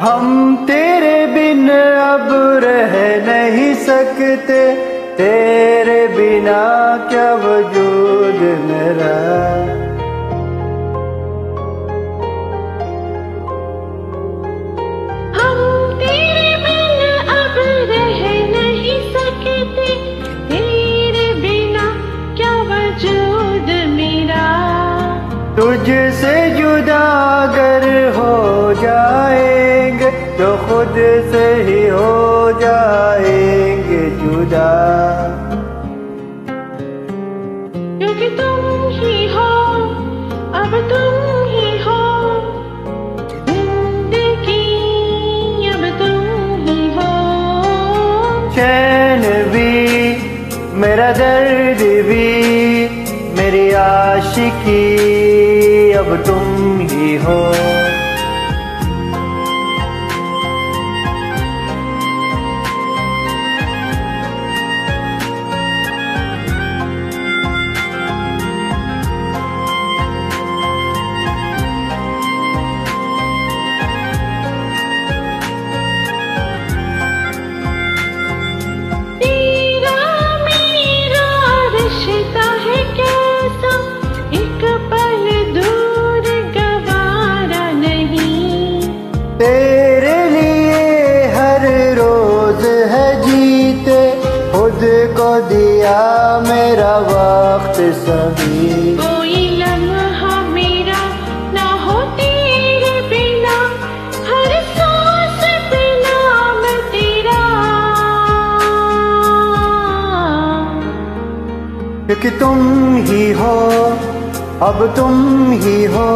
हम तेरे बिन अब रह नहीं सकते तेरे बिना क्या वजूद मेरा? हम तेरे अब रह नहीं सकते तेरे बिना क्या वजूद मेरा? तुझसे जुदा अगर हो तो खुद से ही हो जाएँगे जुदा। क्योंकि तुम ही हो अब तुम ही हो। ज़िंदगी अब तुम ही हो। चैन भी मेरा दर्द भी मेरी आशिकी। तेरे लिए हर रोज है जीते। खुद को दिया मेरा वक्त सभी। कोई लम्हा मेरा ना हो तेरे बिना हर सांस पे नाम तेरा। क्योंकि तुम ही हो अब तुम ही हो